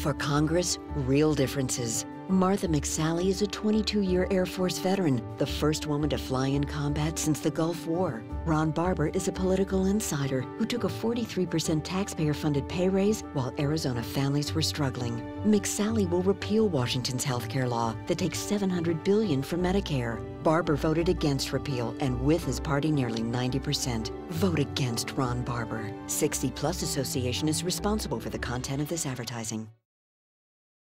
For Congress, real differences. Martha McSally is a 22-year Air Force veteran, the first woman to fly in combat since the Gulf War. Ron Barber is a political insider who took a 43% taxpayer-funded pay raise while Arizona families were struggling. McSally will repeal Washington's healthcare law that takes $700 billion from Medicare. Barber voted against repeal and with his party nearly 90%. Vote against Ron Barber. 60 Plus Association is responsible for the content of this advertising.